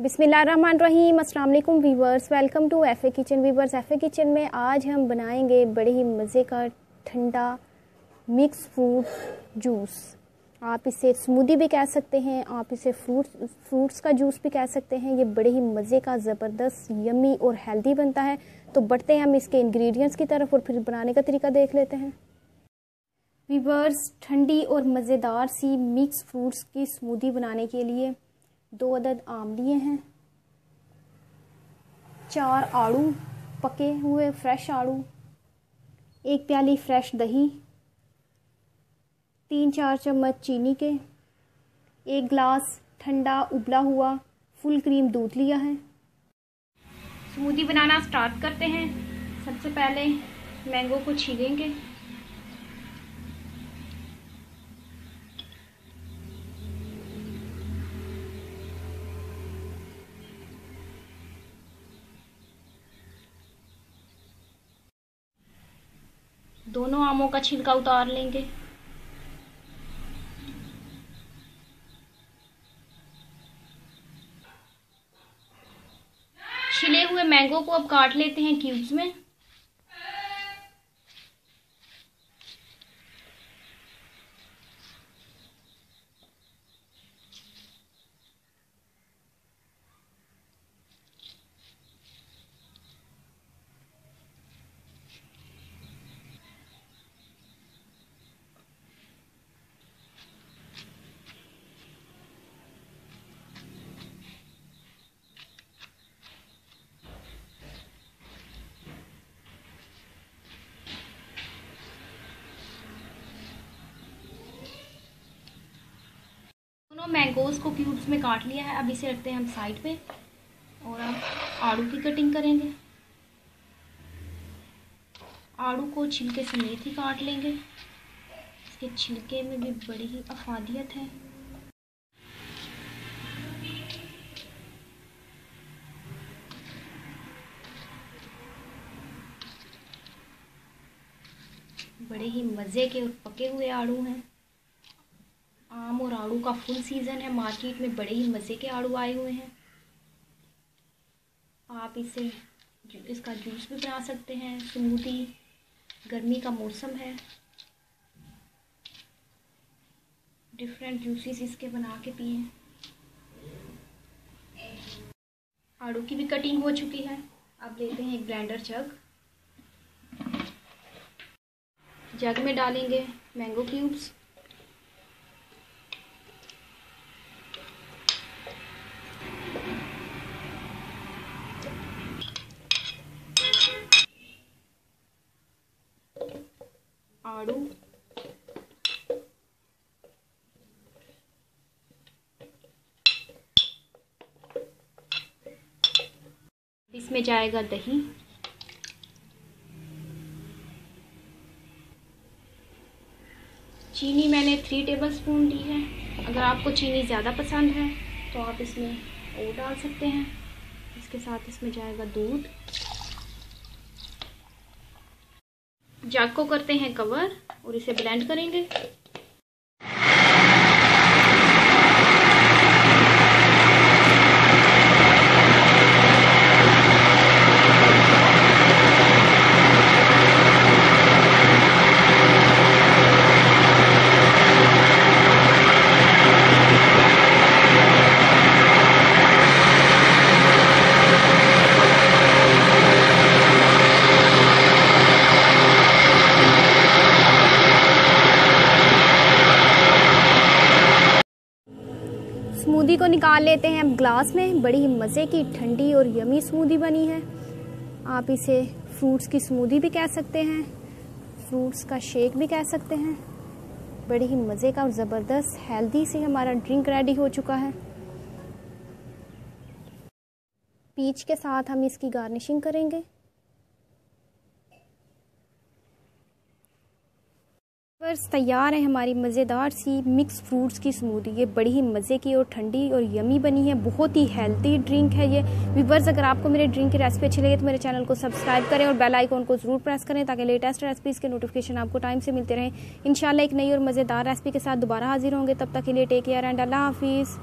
बिसमीम अस्सलाम viewers welcome to F A kitchen viewers F A kitchen में आज हम बनाएँगे बड़े ही मज़े का ठंडा मिक्स फ्रूट जूस। आप इसे स्मूदी भी कह सकते हैं, आप इसे फ्रूट फ्रूट्स का जूस भी कह सकते हैं। ये बड़े ही मज़े का, ज़बरदस्त यमी और हेल्दी बनता है। तो बढ़ते हैं हम इसके इंग्रेडिएंट्स की तरफ़ और फिर बनाने का तरीका देख लेते हैं। वीवर्स ठंडी और मज़ेदार सी मिक्स फ्रूट्स की स्मूदी बनाने के लिए दो अदद आम लिए हैं। चार आड़ू पके हुए फ्रेश आड़ू, एक प्याली फ्रेश दही, तीन चार चम्मच चीनी के, एक ग्लास ठंडा उबला हुआ फुल क्रीम दूध लिया है। स्मूदी बनाना स्टार्ट करते हैं। सबसे पहले मैंगो को छीलेंगे। दोनों आमों का छिलका उतार लेंगे। छिले हुए मैंगो को अब काट लेते हैं क्यूब्स में। मैंगोज को क्यूब्स में काट लिया है। अब इसे रखते हैं हम साइड पे और अब आड़ू की कटिंग करेंगे। आड़ू को छिलके समेत ही काट लेंगे। इसके छिलके में भी बड़ी ही अफादियत है। बड़े ही मज़े के और पके हुए आड़ू हैं। आम और आड़ू का फुल सीज़न है। मार्केट में बड़े ही मज़े के आड़ू आए हुए हैं। आप इसे इसका जूस भी बना सकते हैं। स्मूदी गर्मी का मौसम है। डिफरेंट जूसेस इसके बना के पिए। आड़ू की भी कटिंग हो चुकी है। अब लेते हैं एक ग्राइंडर जग जग में डालेंगे मैंगो क्यूब्स आड़ू। इसमें जाएगा दही। चीनी मैंने थ्री टेबल स्पून ली है। अगर आपको चीनी ज़्यादा पसंद है तो आप इसमें और डाल सकते हैं। इसके साथ इसमें जाएगा दूध। जग को करते हैं कवर और इसे ब्लेंड करेंगे। स्मूदी को निकाल लेते हैं। अब ग्लास में बड़ी ही मज़े की ठंडी और यमी स्मूदी बनी है। आप इसे फ्रूट्स की स्मूदी भी कह सकते हैं, फ्रूट्स का शेक भी कह सकते हैं। बड़ी ही मज़े का और ज़बरदस्त हेल्दी से हमारा ड्रिंक रेडी हो चुका है। पीच के साथ हम इसकी गार्निशिंग करेंगे। बस तैयार है हमारी मज़ेदार सी मिक्स फ्रूट्स की स्मूदी ये बड़ी ही मज़े की और ठंडी और यमी बनी है। बहुत ही हेल्थी ड्रिंक है ये। वीवर्स अगर आपको मेरे ड्रिंक की रेसिपी अच्छी लगे तो मेरे चैनल को सब्सक्राइब करें और बेल आइकॉन को ज़रूर प्रेस करें ताकि लेटेस्ट रेसिपीज़ के नोटिफिकेशन आपको टाइम से मिलते रहें। इंशाल्लाह एक नई और मज़ेदार रेसिपी के साथ दोबारा हाजिर होंगे। तब तक के लिए टेक केयर एंड अल्लाह हाफिज़